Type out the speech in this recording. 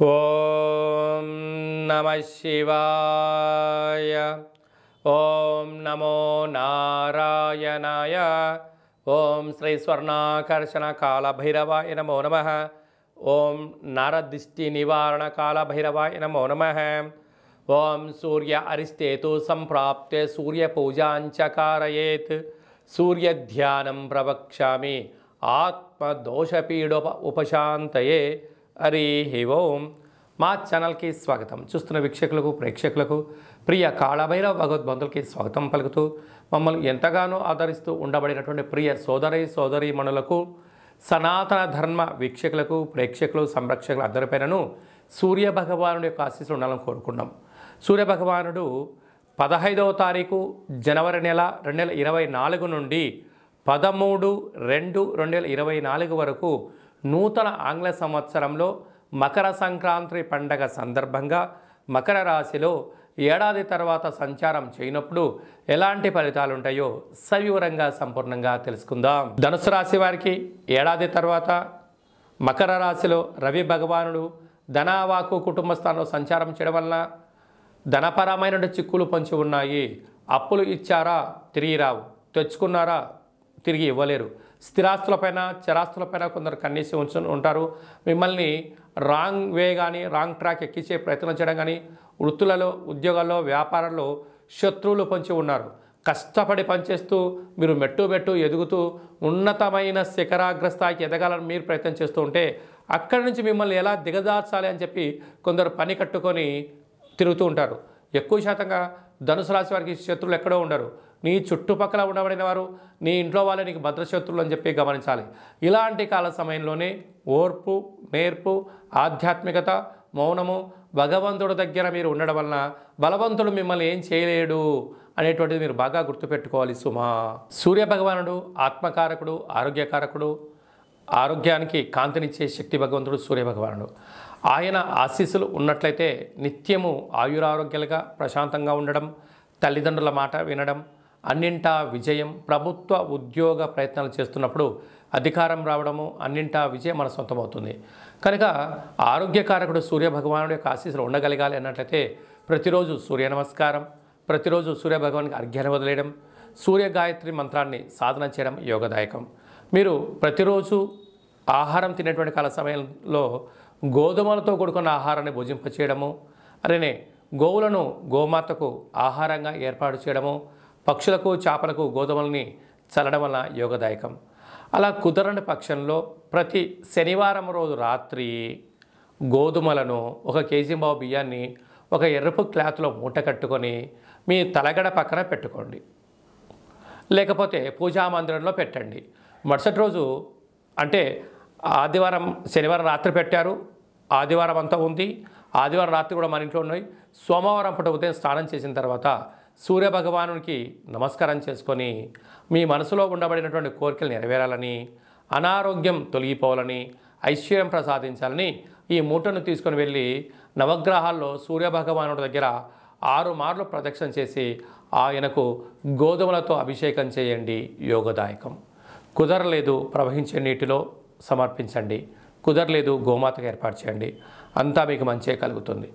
ओम नमः शिवाय। ओम नमो नारायणाय। ओम श्री स्वर्णाकर्षण काल भैरवाय नमो नमः। ओम नारदृष्टि निवारण काल भैरवाय नमो नमः। ओम सूर्य अरिष्टेतु संप्राप्ते सूर्य पूजा कारयेत् सूर्य ध्यानं प्रवक्ष्यामि। आत्मदोषपीडोप उपशात హరి ఓం. మా ఛానల్కి స్వాగతం. చూస్తున్న వీక్షకులకు ప్రేక్షకులకు ప్రియ కాళభైరవ భగవద్బంధులకి స్వాగతం పలుకుతూ మమ్మల్ని ఎంతగానో ఆదరిస్తూ ఉండబడినటువంటి ప్రియ సోదరి సోదరీమణులకు సనాతన ధర్మ వీక్షకులకు ప్రేక్షకులు సంరక్షకులు అందరిపైనను సూర్య భగవానుడి యొక్క ఆశీస్సులు ఉండాలని కోరుకున్నాం. సూర్య భగవానుడు పదహైదవ తారీఖు జనవరి నెల రెండు వేల ఇరవై నాలుగు నుండి పదమూడు రెండు రెండు వేల ఇరవై నాలుగు వరకు నూతన ఆంగ్ల సంవత్సరంలో మకర సంక్రాంతి పండగ సందర్భంగా మకర రాశిలో ఏడాది తర్వాత సంచారం చేయనప్పుడు ఎలాంటి ఫలితాలు ఉంటాయో సవివరంగా సంపూర్ణంగా తెలుసుకుందాం. ధనుసు రాశి వారికి ఏడాది తర్వాత మకర రాశిలో రవి భగవానుడు ధనావాకు కుటుంబ స్థానంలో సంచారం చేయడం వలన ధనపరమైన చిక్కులు పొంచి ఉన్నాయి. అప్పులు ఇచ్చారా? తిరిగి రావు. తెచ్చుకున్నారా? తిరిగి ఇవ్వలేరు. స్థిరాస్తులపైన చరాస్తులపైన కొందరు కన్నీసి ఉంచు ఉంటారు. మిమ్మల్ని రాంగ్ వే కానీ రాంగ్ ట్రాక్ ఎక్కించే ప్రయత్నం చేయడం కానీ వృత్తులలో ఉద్యోగాల్లో వ్యాపారాల్లో శత్రువులు పొంచి ఉన్నారు. కష్టపడి పనిచేస్తూ మీరు మెట్టు మెట్టు ఎదుగుతూ ఉన్నతమైన శిఖరాగ్ర స్థాయికి ఎదగాలని మీరు ప్రయత్నం చేస్తూ ఉంటే అక్కడి నుంచి మిమ్మల్ని ఎలా దిగదార్చాలి అని చెప్పి కొందరు పని కట్టుకొని తిరుగుతూ ఉంటారు. ఎక్కువ శాతంగా ధనుసు రాశి వారికి శత్రువులు ఎక్కడో ఉండరు. నీ చుట్టుపక్కల ఉండబడిన వారు నీ ఇంట్లో వాళ్ళే నీకు భద్రశత్రువులు అని చెప్పి గమనించాలి. ఇలాంటి కాల సమయంలోనే ఓర్పు నేర్పు ఆధ్యాత్మికత మౌనము భగవంతుడి దగ్గర మీరు ఉండడం వలన బలవంతుడు మిమ్మల్ని ఏం చేయలేడు అనేటువంటిది మీరు బాగా గుర్తుపెట్టుకోవాలి సుమా. సూర్య భగవానుడు ఆత్మకారకుడు ఆరోగ్యకారకుడు ఆరోగ్యానికి కాంతినిచ్చే శక్తి భగవంతుడు సూర్య భగవానుడు ఆయన ఆశీస్సులు ఉన్నట్లయితే నిత్యము ఆయురారోగ్యాలుగా ప్రశాంతంగా ఉండడం తల్లిదండ్రుల మాట వినడం అన్నింటా విజయం ప్రభుత్వ ఉద్యోగ ప్రయత్నాలు చేస్తున్నప్పుడు అధికారం రావడము అన్నింటా విజయం మన సొంతమవుతుంది. కనుక ఆరోగ్యకారకుడు సూర్య భగవానుడి యొక్క ఆశీస్సులు ఉండగలగాలి అన్నట్లయితే ప్రతిరోజు సూర్య నమస్కారం ప్రతిరోజు సూర్యభగవానికి అర్ఘ్యాన్ని వదిలేయడం సూర్య గాయత్రి మంత్రాన్ని సాధన చేయడం యోగదాయకం. మీరు ప్రతిరోజు ఆహారం తినేటువంటి కాల సమయంలో గోధుమలతో కూడుకున్న ఆహారాన్ని భుజింపచేయడము అలానే గోవులను గోమాతకు ఆహారంగా ఏర్పాటు చేయడము పక్షులకు చేపలకు గోధుమల్ని చల్లడం వల్ల యోగదాయకం. అలా కుదరని పక్షంలో ప్రతి శనివారం రోజు రాత్రి గోధుమలను ఒక కేజీ బావు బియ్యాన్ని ఒక ఎరుపు క్లాత్లో మూట కట్టుకొని మీ తలగడ పక్కన పెట్టుకోండి. లేకపోతే పూజా మందిరంలో పెట్టండి. మరుసటి రోజు అంటే ఆదివారం శనివారం రాత్రి పెట్టారు. ఆదివారం అంతా ఉంది. ఆదివారం రాత్రి కూడా మన ఇంట్లో ఉన్నాయి. సోమవారం పూట ఉదయం స్నానం చేసిన తర్వాత సూర్య భగవానునికి నమస్కారం చేసుకొని మీ మనసులో ఉండబడినటువంటి కోరికలు నెరవేరాలని అనారోగ్యం తొలగిపోవాలని ఐశ్వర్యం ప్రసాదించాలని ఈ మూటను తీసుకొని వెళ్ళి నవగ్రహాల్లో సూర్య భగవానుడి దగ్గర ఆరు మార్లు ప్రదక్షిణ చేసి ఆయనకు గోధుమలతో అభిషేకం చేయండి యోగదాయకం. కుదరలేదు ప్రవహించే నీటిలో సమర్పించండి. కుదరలేదు గోమాతకు ఏర్పాటు చేయండి. అంతా మీకు మంచే కలుగుతుంది.